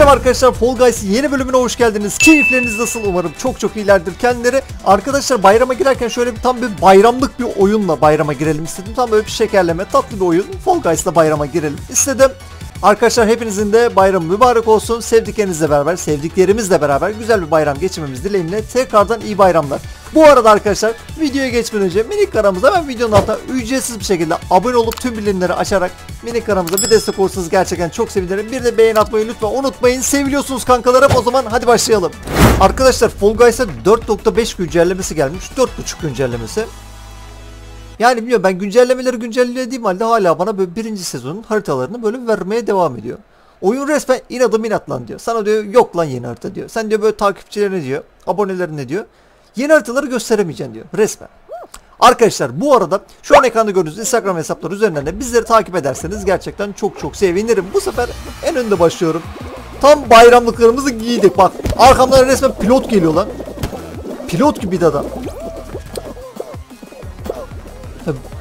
Merhaba arkadaşlar Fall Guys'ın yeni bölümüne hoş geldiniz. Keyifleriniz nasıl umarım çok çok iyilerdir kendileri. Arkadaşlar bayrama girerken şöyle bir tam bir bayramlık bir oyunla bayrama girelim istedim. Tam böyle bir şekerleme tatlı bir oyun. Fall Guys'la bayrama girelim istedim. Arkadaşlar hepinizin de bayramı mübarek olsun. Sevdiklerinizle beraber, sevdiklerimizle beraber güzel bir bayram geçirmemiz dileğimle tekrardan iyi bayramlar. Bu arada arkadaşlar videoya geçmeden önce minik kanalımıza ben videonun altına ücretsiz bir şekilde abone olup tüm bildirimleri açarak minik kanalımıza bir destek olursanız gerçekten çok sevinirim. Bir de beğen atmayı lütfen unutmayın. Seviliyorsunuz kankalarım. O zaman hadi başlayalım. Arkadaşlar Fall Guys'a 4.5 güncellemesi gelmiş. 4.5 güncellemesi. Yani bilmiyorum ben güncellemeleri güncellediğim halde hala bana böyle birinci sezonun haritalarını böyle vermeye devam ediyor. Oyun resmen inadım inat lan diyor. Sana diyor yok lan yeni harita diyor. Sen diyor böyle takipçilerine diyor, abonelerine diyor. Yeni haritaları gösteremeyeceksin diyor resmen. Arkadaşlar bu arada şu an ekranda gördüğünüz Instagram hesapları üzerinden de bizleri takip ederseniz gerçekten çok çok sevinirim. Bu sefer en önde başlıyorum. Tam bayramlıklarımızı giydik bak. Arkamdan resmen pilot geliyor lan. Pilot gibi bir adam.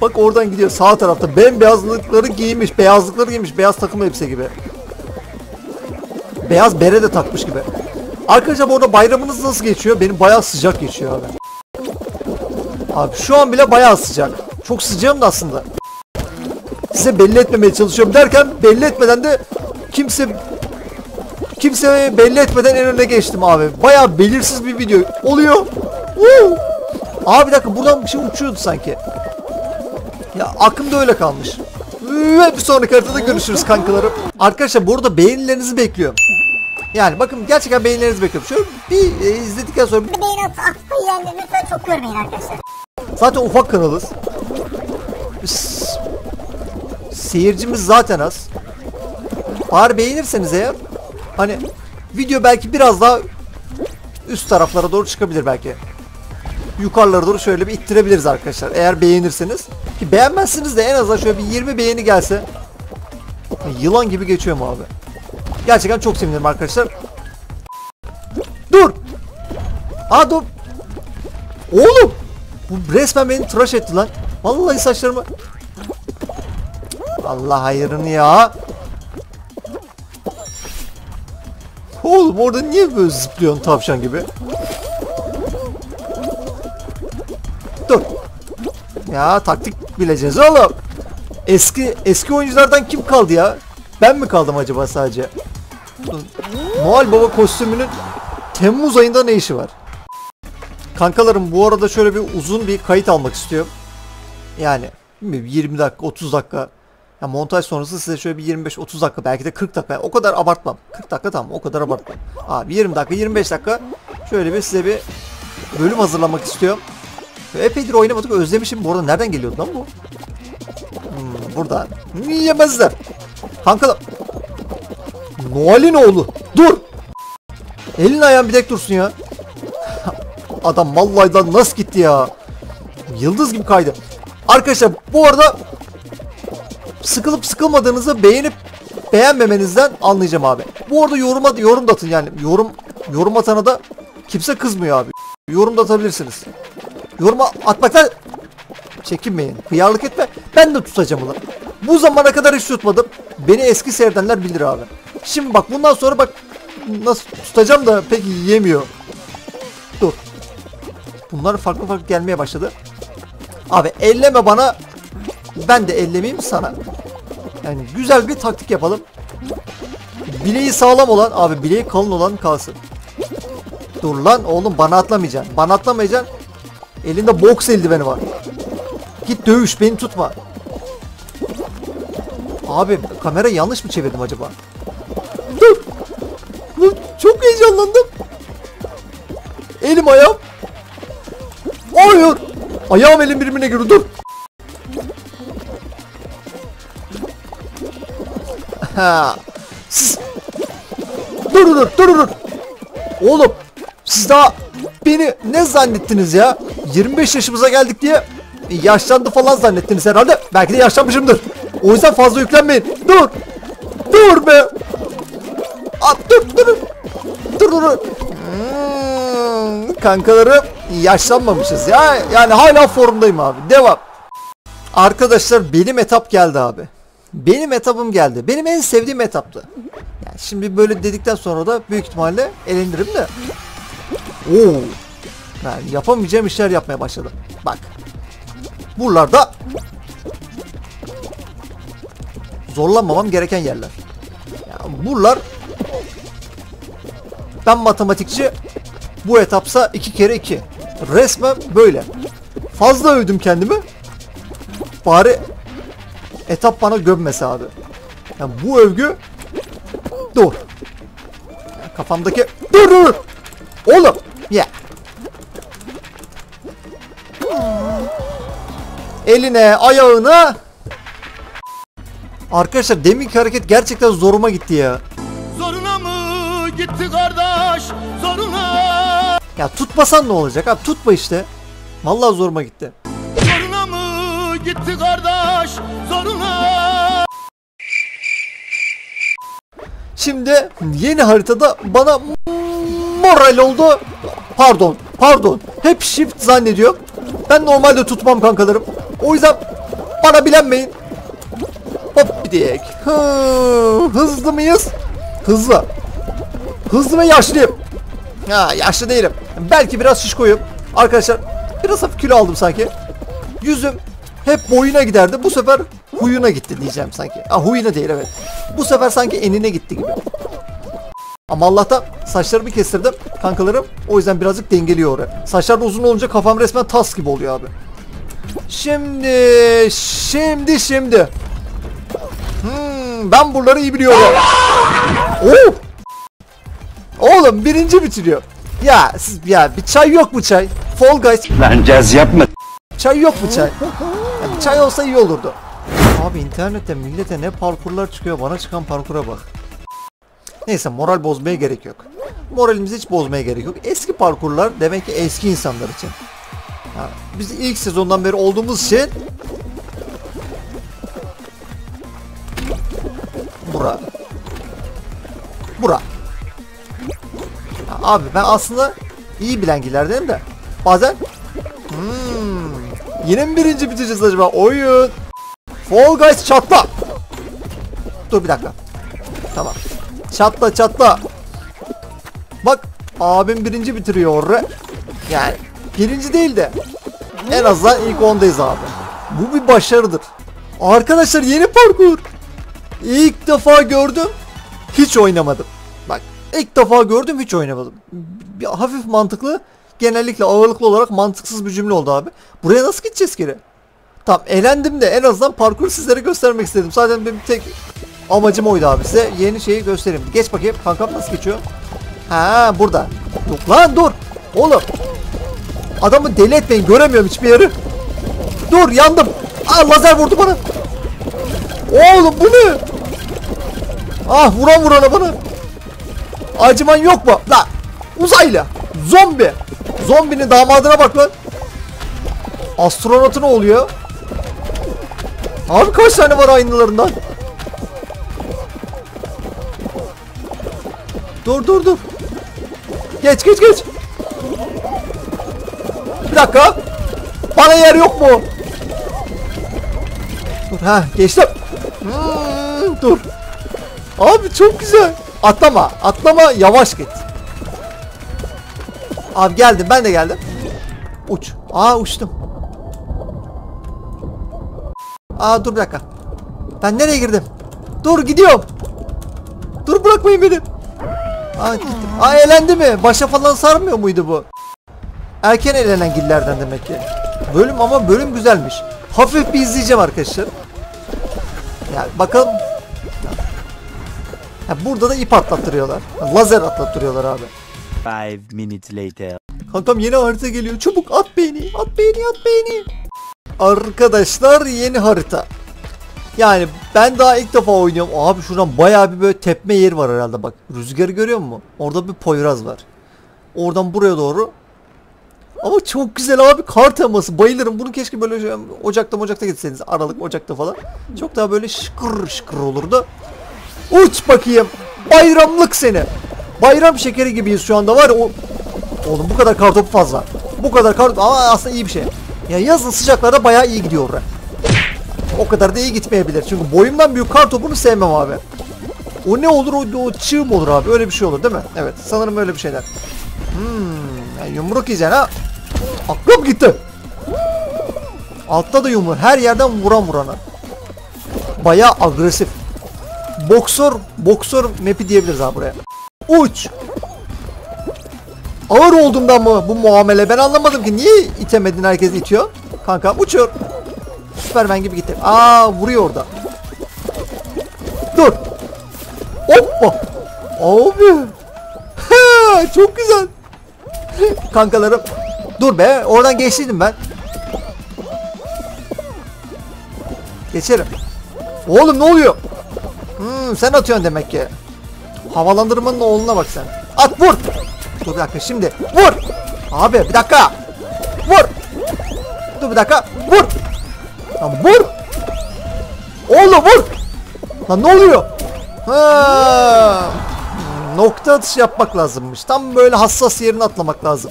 Bak oradan gidiyor sağ tarafta bembeyazlıkları giymiş, beyazlıkları giymiş, beyaz takım elbise gibi. Beyaz bere de takmış gibi. Arkadaşlar bu arada bayramınız nasıl geçiyor? Benim bayağı sıcak geçiyor abi. Abi şu an bile bayağı sıcak. Çok sıcağım da aslında. Size belli etmemeye çalışıyorum derken belli etmeden de kimse kimse belli etmeden en önüne geçtim abi. Bayağı belirsiz bir video oluyor. Woo! Abi bir dakika buradan bir şey uçuyordu sanki. Ya aklımda öyle kalmış. Ve bir sonraki haritada görüşürüz kankalarım. Arkadaşlar burada beğenilerinizi bekliyorum. Yani bakın gerçekten beğenilerinizi bekliyorum. Şöyle bir e, izledikten sonra Bir beğeni at, atmayı yani lütfen çok görmeyin arkadaşlar. zaten ufak kanalız. Seyircimiz zaten az. Bari beğenirseniz eğer hani video belki biraz daha üst taraflara doğru çıkabilir belki. Yukarılara doğru şöyle bir ittirebiliriz arkadaşlar. Eğer beğenirseniz. Ki beğenmezsiniz de en azından şöyle bir 20 beğeni gelse. Yılan gibi geçiyor mu abi? Gerçekten çok sevinirim arkadaşlar. Dur! Aa dur! Oğlum! Bu resmen beni tıraş etti lan. Vallahi saçlarımı... Allah hayırını ya. Oğlum orada niye böyle zıplıyorsun tavşan gibi? Ya taktik bileceğiz oğlum. Eski eski oyunculardan kim kaldı ya? Ben mi kaldım acaba sadece? Noel Baba kostümünün Temmuz ayında ne işi var? Kankalarım bu arada şöyle bir uzun bir kayıt almak istiyorum. Yani bilmiyorum, 20 dakika 30 dakika. Ya montaj sonrası size şöyle bir 25-30 dakika belki de 40 dakika. O kadar abartmam. 40 dakika tamam o kadar abartmam. Abi 20 dakika 25 dakika şöyle bir size bir bölüm hazırlamak istiyorum. Epeydir oynamadık özlemişim. Bu arada nereden geliyordu lan bu? Hmm, burada. Yemezler. Kanka Noel'in oğlu. Dur. Elin ayağın bir tek dursun ya. Adam vallahi lan nasıl gitti ya. Yıldız gibi kaydı. Arkadaşlar bu arada sıkılıp sıkılmadığınızı beğenip beğenmemenizden anlayacağım abi. Bu arada yoruma yorum da atın yani. Yorum yorum atana da kimse kızmıyor abi. Yorum da atabilirsiniz. Yoruma atmaktan çekinmeyin. Hıyarlık etme. Ben de tutacağım ulan. Bu zamana kadar hiç tutmadım. Beni eski seyredenler bilir abi. Şimdi bak bundan sonra bak nasıl tutacağım da pek yiyemiyor. Dur. Bunlar farklı farklı gelmeye başladı. Abi elleme bana. Ben de ellemeyeyim sana. Yani güzel bir taktik yapalım. Bileği sağlam olan abi bileği kalın olan kalsın. Dur lan oğlum bana atlamayacaksın. Bana atlamayacaksın. Elinde boks eldiveni var. Git dövüş beni tutma. Abi kamera yanlış mı çevirdim acaba? Dur. Dur, Çok heyecanlandım. Elim ayağım. Hayır. Ayağım elim birbirine girdi dur. Siz... Dur dur dur dur. Oğlum siz daha beni ne zannettiniz ya? 25 yaşımıza geldik diye yaşlandı falan zannettiniz herhalde. Belki de yaşlanmışımdır. O yüzden fazla yüklenmeyin. Dur. Dur be. At dur dur. Dur dur. Hmm, kankalarım yaşlanmamışız ya. Yani hala formdayım abi. Devam. Arkadaşlar benim etap geldi abi. Benim etapım geldi. Benim en sevdiğim etaptı. Yani şimdi böyle dedikten sonra da büyük ihtimalle elenirim de. Oo. Yani yapamayacağım işler yapmaya başladım. Bak. Buralarda zorlanmamam gereken yerler. Yani buralar ben matematikçi bu etapsa 2 kere 2. Resmen böyle. Fazla övdüm kendimi. Bari etap bana gömmese abi. Yani bu övgü dur. Kafamdaki dur dur. Oğlum ya. Eline, ayağına. Arkadaşlar deminki hareket gerçekten zoruma gitti ya. Zoruna mı gitti kardeş? Zoruna. Ya tutmasan ne olacak abi tutma işte. Vallahi zoruma gitti. Zoruna mı gitti kardeş? Zoruna. Şimdi yeni haritada bana moral oldu. Pardon, pardon. Hep shift zannediyor. Ben normalde tutmam kankalarım. O yüzden bana bilenmeyin. Hop bir diyek. Hı, hızlı mıyız? Hızlı. Hızlı ve yaşlıyım. Ha, yaşlı değilim. Belki biraz şişkoyum. Arkadaşlar biraz hafif kilo aldım sanki. Yüzüm hep boyuna giderdi. Bu sefer huyuna gitti diyeceğim sanki. Ah huyuna değil evet. Bu sefer sanki enine gitti gibi. Ama Allah'tan saçlarımı kestirdim kankalarım. O yüzden birazcık dengeliyor oraya. Saçlar da uzun olunca kafam resmen tas gibi oluyor abi. Şimdi, şimdi, şimdi. Hmm, ben buraları iyi biliyorum. Oo! Oğlum birinci bitiriyor. Ya siz ya bir çay yok mu çay? Fall Guys Lan caz yapma. Çay yok mu çay? Ya bir çay olsa iyi olurdu. Abi internette millete ne parkurlar çıkıyor bana çıkan parkura bak. Neyse moral bozmaya gerek yok. Moralimizi hiç bozmaya gerek yok. Eski parkurlar demek ki eski insanlar için. Biz ilk sezondan beri olduğumuz için Bura. Bura. Ya Abi ben aslında iyi bilengilerdenim de bazen Hmm. Yine mi birinci bitireceğiz acaba? Oyun. Fall Guys çatla. Dur bir dakika. Tamam. Çatla çatla. Bak abim birinci bitiriyor orada. Yani birinci değil de en azından ilk ondayız abi. Bu bir başarıdır. Arkadaşlar yeni parkur. İlk defa gördüm. Hiç oynamadım. Bak ilk defa gördüm hiç oynamadım. Bir hafif mantıklı genellikle ağırlıklı olarak mantıksız bir cümle oldu abi. Buraya nasıl gideceğiz geri? Tamam eğlendim de en azından parkuru sizlere göstermek istedim. Zaten benim tek amacım oydu abi. Size yeni şeyi göstereyim. Geç bakayım. Kankam nasıl geçiyor? Ha burada. Yok lan dur. Oğlum. Adamı deli etmeyin. Göremiyorum hiçbir yeri. Dur yandım. Aa lazer vurdu bana. Oğlum bu ne? Ah vuran vurana bana. Acıman yok mu? La uzaylı. Zombi. Zombinin damadına bak lan. Astronotu ne oluyor? Abi kaç tane var aynılarından? Dur dur dur. Geç geç geç. Bir dakika. Bana yer yok mu? Dur ha geçtim. Hmm, dur. Abi çok güzel. Atlama atlama yavaş git. Abi geldim ben de geldim. Uç. Aa uçtum. Aa dur bir dakika. Ben nereye girdim? Dur gidiyorum. Dur bırakmayın beni. Aa. Aa elendi mi? Başa falan sarmıyor muydu bu? Erken elenen gillerden demek ki. Bölüm ama bölüm güzelmiş. Hafif bir izleyeceğim arkadaşlar. Ya bakalım. Ha, burada da ip atlattırıyorlar. Lazer atlattırıyorlar abi. Five minutes later. Kankam yeni harita geliyor. Çabuk at beni. At beni at beni. Arkadaşlar yeni harita. Yani ben daha ilk defa oynuyorum. Abi şuradan bayağı bir böyle tepme yeri var herhalde bak. Rüzgarı görüyor musun? Orada bir poyraz var. Oradan buraya doğru. Ama çok güzel abi kar teması. Bayılırım. Bunu keşke böyle şey- Ocakta ocakta gitseniz. Aralık Ocak'ta falan. Çok daha böyle şıkır şıkır olurdu. Uç bakayım. Bayramlık seni. Bayram şekeri gibiyiz şu anda var o... Oğlum bu kadar kartopu fazla. Bu kadar kar ama aslında iyi bir şey. Ya yazın sıcaklarda bayağı iyi gidiyor oraya. O kadar da iyi gitmeyebilir. Çünkü boyumdan büyük kar topunu sevmem abi. O ne olur o, o çığ olur abi? Öyle bir şey olur değil mi? Evet sanırım öyle bir şeyler. Hmm, yumruk yiyeceksin ha. Aklım gitti. Altta da yumruk. Her yerden vuran vurana. Bayağı agresif. Boksör, boksör map'i diyebiliriz abi buraya. Uç. Ağır olduğumdan mı bu muamele? Ben anlamadım ki. Niye itemedin herkes itiyor? Kanka uçuyor. Süpermen gibi gitti. Aa vuruyor orada. Dur. Hoppa. Abi. He, Çok güzel. Kankalarım. Dur be. Oradan geçtiydim ben. Geçerim. Oğlum ne oluyor? Hmm, sen atıyorsun demek ki. Havalandırmanın oğluna bak sen. At vur. Dur bir dakika şimdi. Vur. Abi bir dakika. Vur. Dur bir dakika. Vur. Lan vur. Oğlum vur. Lan ne oluyor? Ha. Nokta atışı yapmak lazımmış. Tam böyle hassas yerini atlamak lazım.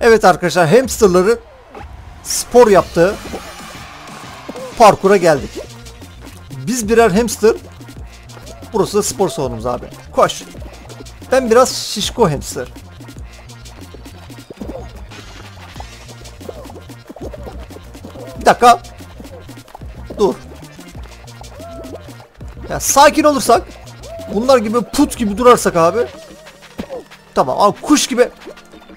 Evet arkadaşlar hamsterları spor yaptığı parkura geldik. Biz birer hamster. Burası da spor salonumuz abi. Koş. Ben biraz şişko hamster. Bir dakika. Dur. Ya sakin olursak bunlar gibi put gibi durarsak abi tamam ama kuş gibi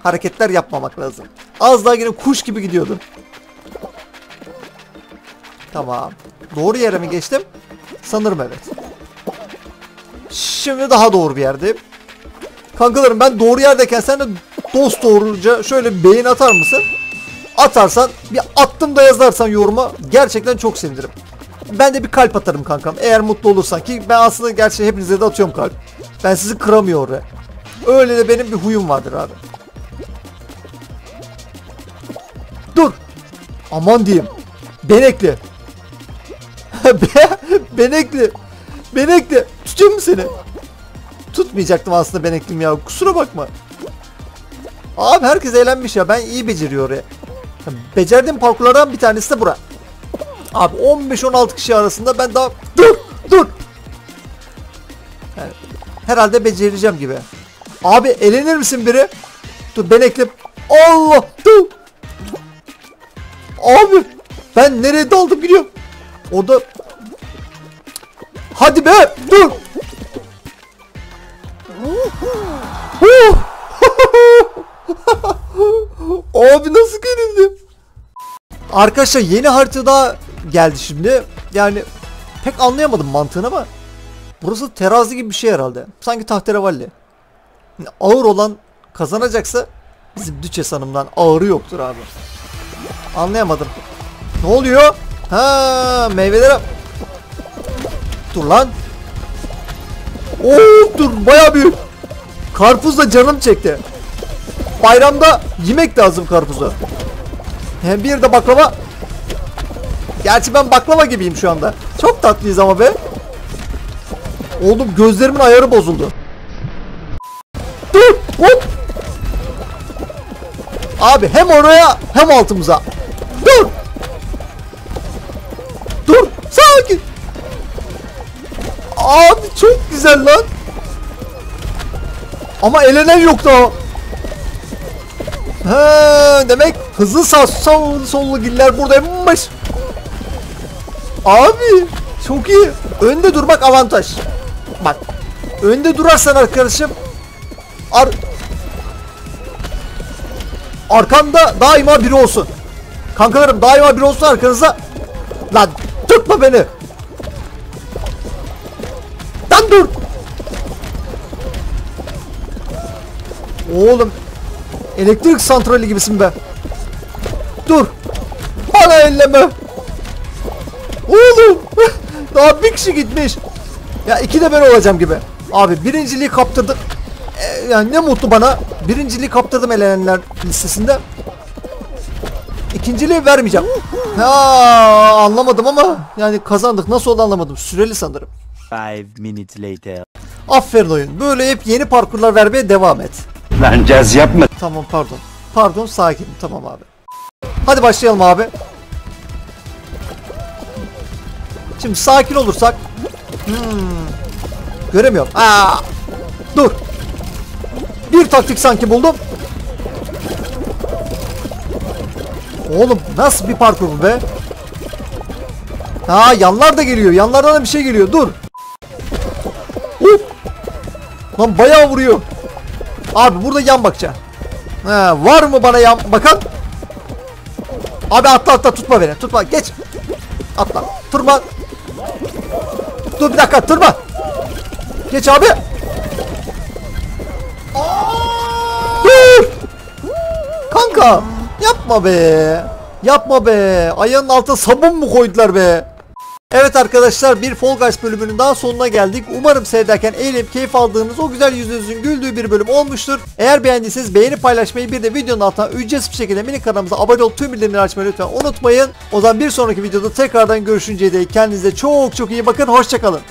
hareketler yapmamak lazım. Az daha yine kuş gibi gidiyordum. Tamam. Doğru yere mi geçtim? Sanırım evet. Şimdi daha doğru bir yerdeyim. Kankalarım ben doğru yerdeyken sen de dost doğruca şöyle beğeni atar mısın? Atarsan bir attım da yazarsan yoruma gerçekten çok sevinirim. Ben de bir kalp atarım kankam eğer mutlu olursan ki ben aslında gerçi hepinize de atıyorum kalp. Ben sizi kıramıyor oraya. Öyle de benim bir huyum vardır abi. Dur. Aman diyeyim. Benekli. Be- Benekli. Benekli. Tutuyor mu seni? Tutmayacaktım aslında Beneklim ya. Kusura bakma. Abi herkes eğlenmiş ya. Ben iyi beceriyor oraya. Becerdiğim parkurlardan bir tanesi de bura. Abi 15-16 kişi arasında ben daha... Dur! Dur! Herhalde becereceğim gibi. Abi elenir misin biri? Dur Beneklim. Allah! Dur! Abi! Ben nereye daldım biliyorum. Orada... Hadi be! Dur! Abi nasıl gerildim? Arkadaşlar yeni harita daha geldi şimdi. Yani pek anlayamadım mantığını ama burası terazi gibi bir şey herhalde. Sanki tahterevalli. Ağır olan kazanacaksa bizim Düçes Hanım'dan ağırı yoktur abi. Anlayamadım. Ne oluyor? Ha meyvelere Dur lan. Oo dur baya büyük. Karpuz da canım çekti. Bayramda yemek lazım karpuzu. Hem bir de baklava. Gerçi ben baklava gibiyim şu anda. Çok tatlıyız ama be. Oğlum gözlerimin ayarı bozuldu. Dur hop. Abi hem oraya hem altımıza. Dur. Dur sakin. Abi çok güzel lan. Ama elenen yoktu o. Ha, demek hızlı sağ sol sollu giller buradaymış. Abi çok iyi. Önde durmak avantaj. Bak. Önde durarsan arkadaşım ar arkanda daima biri olsun. Kankalarım daima biri olsun arkanızda. Lan tutma beni. Lan dur. Oğlum elektrik santrali gibisin be. Dur. Bana elleme. Oğlum. Daha bir kişi gitmiş. Ya iki de ben olacağım gibi. Abi birinciliği kaptırdık. Ee, yani ne mutlu bana. Birinciliği kaptırdım elenenler listesinde. İkinciliği vermeyeceğim. Ha anlamadım ama yani kazandık. Nasıl oldu anlamadım. Süreli sanırım. Five minutes later. Aferin oyun. Böyle hep yeni parkurlar vermeye devam et. Lan caz yapma. Tamam pardon. Pardon sakin. Tamam abi. Hadi başlayalım abi. Şimdi sakin olursak. Hmm. Göremiyorum. Aa! Dur. Bir taktik sanki buldum. Oğlum nasıl bir parkur bu be? Ha yanlar da geliyor. Yanlardan da bir şey geliyor. Dur. Hop. Lan bayağı vuruyor. Abi burada yan bakacağım. Ha, var mı bana yan bakan? Abi atla atla tutma beni. Tutma geç. Atla. Tırma. Dur bir dakika tırma. Geç abi. Dur. Kanka yapma be. Yapma be. Ayağının altına sabun mu koydular be? Evet arkadaşlar bir Fall Guys bölümünün daha sonuna geldik. Umarım seyrederken eğlenip keyif aldığınız o güzel yüzünüzün güldüğü bir bölüm olmuştur. Eğer beğendiyseniz beğeni paylaşmayı bir de videonun altına ücretsiz bir şekilde mini kanalımıza abone olup tüm bildirimleri açmayı lütfen unutmayın. O zaman bir sonraki videoda tekrardan görüşünceye dek kendinize çok çok iyi bakın. Hoşçakalın.